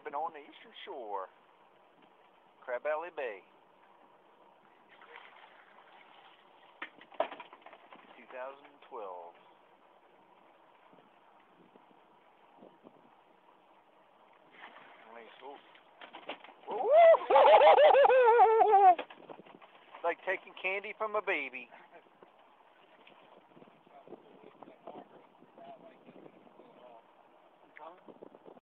crabbing on the eastern shore. Crab Alley Bay. 2012. like taking candy from a baby.